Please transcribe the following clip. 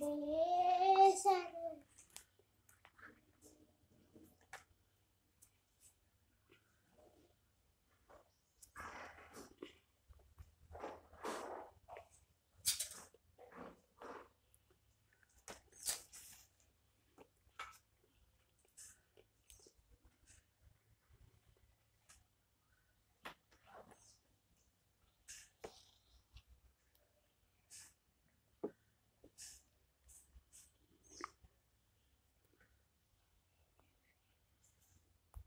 ಬೆಲೆ